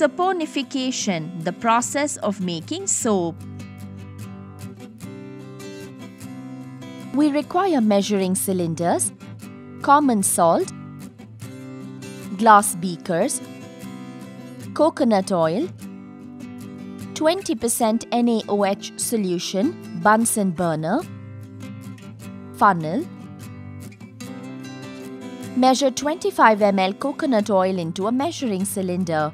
Saponification, the process of making soap. We require measuring cylinders, common salt, glass beakers, coconut oil, 20% NaOH solution, Bunsen burner, funnel. Measure 25 ml coconut oil into a measuring cylinder.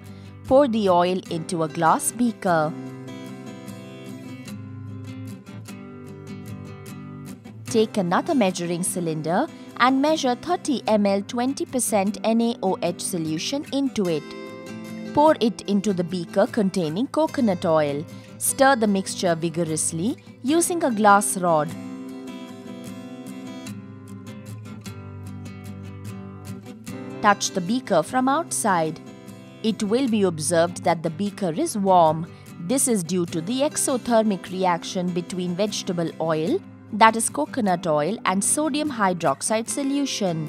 Pour the oil into a glass beaker. Take another measuring cylinder and measure 30 ml 20% NaOH solution into it. Pour it into the beaker containing coconut oil. Stir the mixture vigorously using a glass rod. Touch the beaker from outside. It will be observed that the beaker is warm. This is due to the exothermic reaction between vegetable oil, that is coconut oil, and sodium hydroxide solution.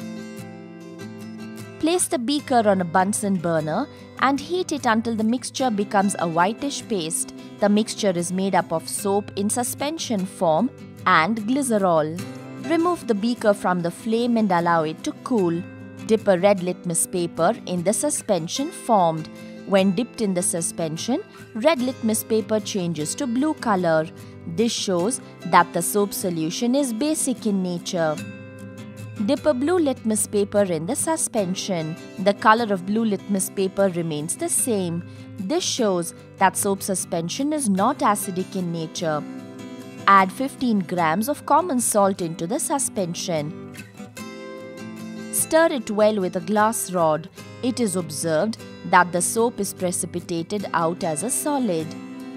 Place the beaker on a Bunsen burner and heat it until the mixture becomes a whitish paste. The mixture is made up of soap in suspension form and glycerol. Remove the beaker from the flame and allow it to cool. Dip a red litmus paper in the suspension formed. When dipped in the suspension, red litmus paper changes to blue color. This shows that the soap solution is basic in nature. Dip a blue litmus paper in the suspension. The color of blue litmus paper remains the same. This shows that soap suspension is not acidic in nature. Add 15 grams of common salt into the suspension. Stir it well with a glass rod. It is observed that the soap is precipitated out as a solid.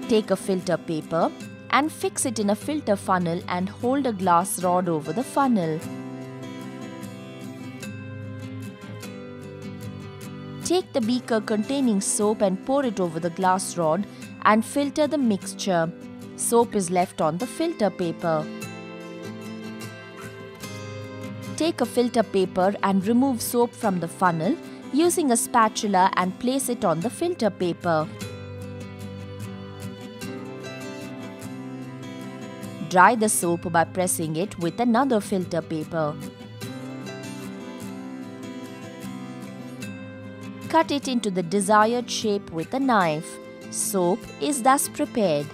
Take a filter paper and fix it in a filter funnel and hold a glass rod over the funnel. Take the beaker containing soap and pour it over the glass rod and filter the mixture. Soap is left on the filter paper. Take a filter paper and remove soap from the funnel using a spatula and place it on the filter paper. Dry the soap by pressing it with another filter paper. Cut it into the desired shape with a knife. Soap is thus prepared.